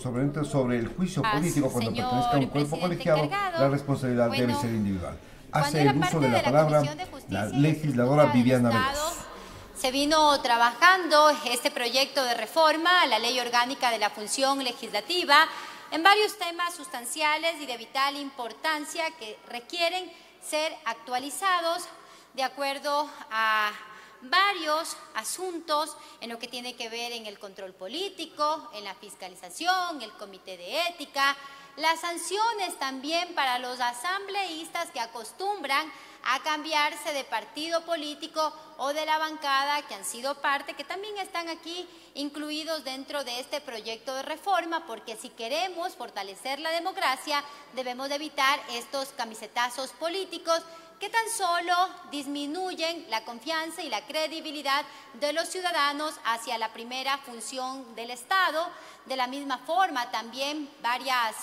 sobremente sobre el juicio político cuando pertenezca a un cuerpo colegiado, la responsabilidad debe ser individual. Hace el uso de la, palabra la legisladora Viviana Vélez. Se vino trabajando este proyecto de reforma a la ley orgánica de la función legislativa en varios temas sustanciales y de vital importancia que requieren ser actualizados de acuerdo a varios asuntos en lo que tiene que ver en el control político, en la fiscalización, el comité de ética, las sanciones también para los asambleístas que acostumbran a cambiarse de partido político o de la bancada que han sido parte, que también están aquí incluidos dentro de este proyecto de reforma, porque si queremos fortalecer la democracia, debemos evitar estos camisetazos políticos que tan solo disminuyen la confianza y la credibilidad de los ciudadanos hacia la primera función del Estado. De la misma forma, también varias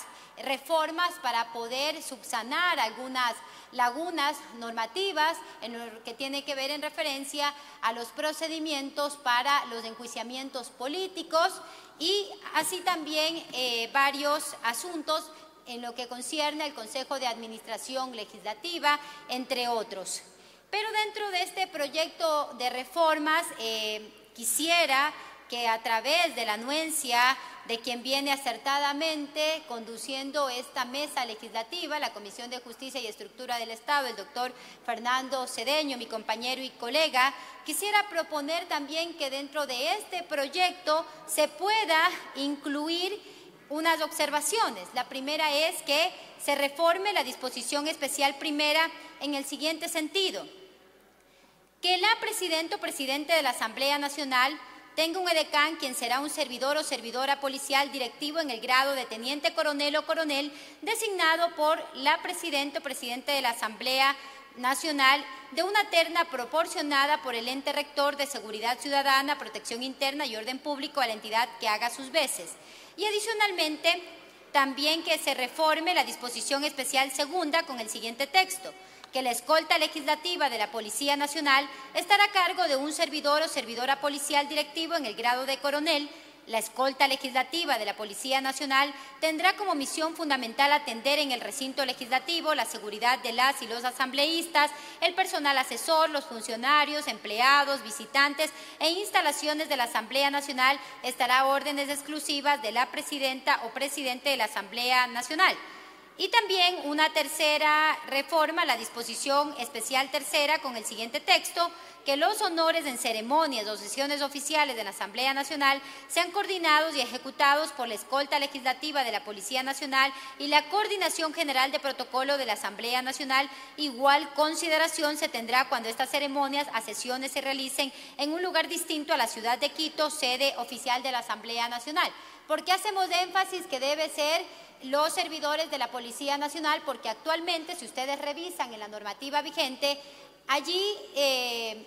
reformas para poder subsanar algunas lagunas normativas en lo que tiene que ver en referencia a los procedimientos para los enjuiciamientos políticos y así también eh, varios asuntos en lo que concierne al Consejo de Administración Legislativa, entre otros. Pero dentro de este proyecto de reformas eh, quisiera que a través de la anuencia de quien viene acertadamente conduciendo esta mesa legislativa, la Comisión de Justicia y Estructura del Estado, el doctor Fernando Cedeño, mi compañero y colega, quisiera proponer también que dentro de este proyecto se pueda incluir unas observaciones. La primera es que se reforme la disposición especial primera en el siguiente sentido. Que la presidenta o presidente de la Asamblea Nacional tenga un edecán quien será un servidor o servidora policial directivo en el grado de teniente coronel o coronel designado por la presidenta o presidente de la Asamblea Nacional de una terna proporcionada por el ente rector de Seguridad Ciudadana, Protección Interna y Orden Público a la entidad que haga sus veces. Y adicionalmente también que se reforme la disposición especial segunda con el siguiente texto, que la escolta legislativa de la Policía Nacional estará a cargo de un servidor o servidora policial directivo en el grado de coronel la escolta legislativa de la Policía Nacional tendrá como misión fundamental atender en el recinto legislativo la seguridad de las y los asambleístas, el personal asesor, los funcionarios, empleados, visitantes e instalaciones de la Asamblea Nacional estará a órdenes exclusivas de la presidenta o presidente de la Asamblea Nacional. Y también una tercera reforma, la disposición especial tercera con el siguiente texto, que los honores en ceremonias o sesiones oficiales de la Asamblea Nacional sean coordinados y ejecutados por la escolta legislativa de la Policía Nacional y la Coordinación General de Protocolo de la Asamblea Nacional. Igual consideración se tendrá cuando estas ceremonias a sesiones se realicen en un lugar distinto a la ciudad de Quito, sede oficial de la Asamblea Nacional. ¿Por qué hacemos énfasis que debe ser los servidores de la Policía Nacional? Porque actualmente, si ustedes revisan en la normativa vigente, allí eh,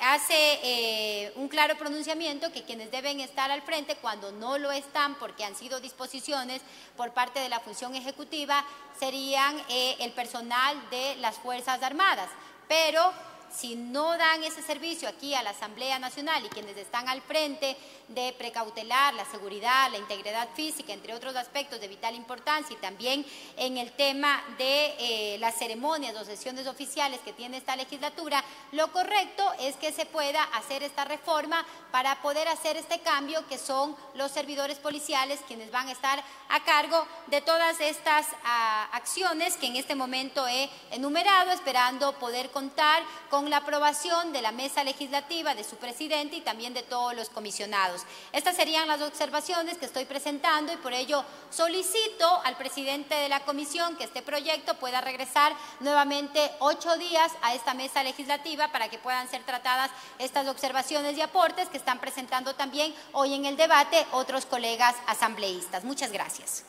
hace eh, un claro pronunciamiento que quienes deben estar al frente cuando no lo están porque han sido disposiciones por parte de la función ejecutiva serían eh, el personal de las Fuerzas Armadas. Pero si no dan ese servicio aquí a la Asamblea Nacional y quienes están al frente de precautelar la seguridad, la integridad física, entre otros aspectos de vital importancia, y también en el tema de eh, las ceremonias o sesiones oficiales que tiene esta legislatura, lo correcto es que se pueda hacer esta reforma para poder hacer este cambio que son los servidores policiales quienes van a estar a cargo de todas estas ah, acciones que en este momento he enumerado, esperando poder contar con la aprobación de la mesa legislativa, de su presidente y también de todos los comisionados. Estas serían las observaciones que estoy presentando y por ello solicito al presidente de la comisión que este proyecto pueda regresar nuevamente ocho días a esta mesa legislativa para que puedan ser tratadas estas observaciones y aportes que están presentando también hoy en el debate otros colegas asambleístas. Muchas gracias.